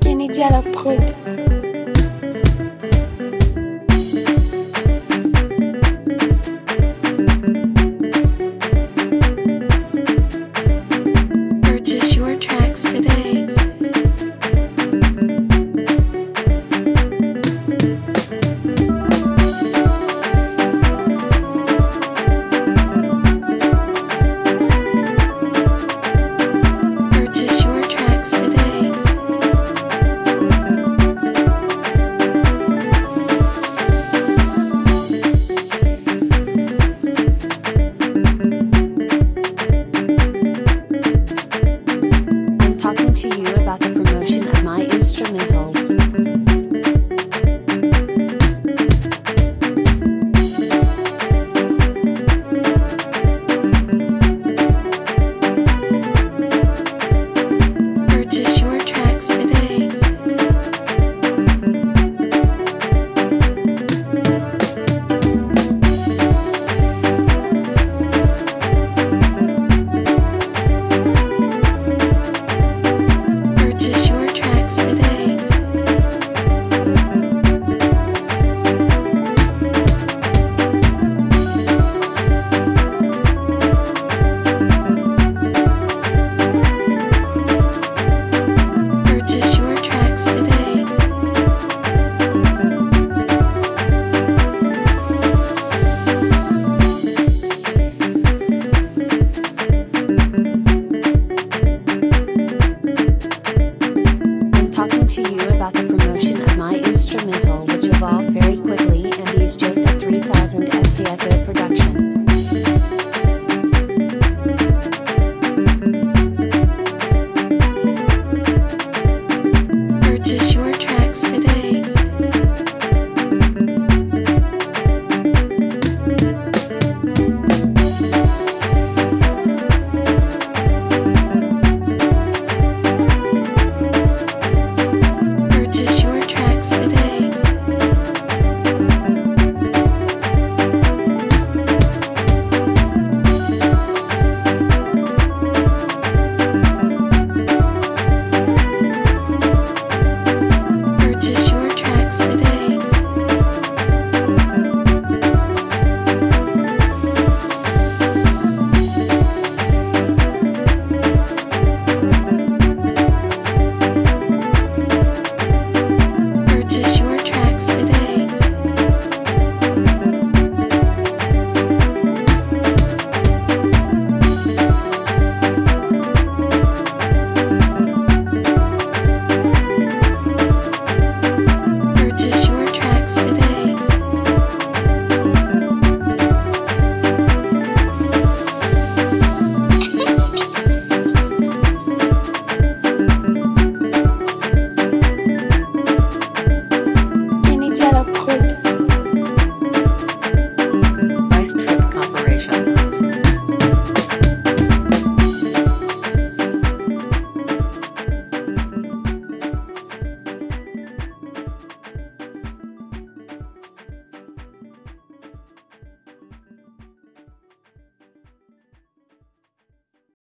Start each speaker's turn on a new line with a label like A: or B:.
A: Kennedy à la prod.